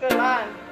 干什么？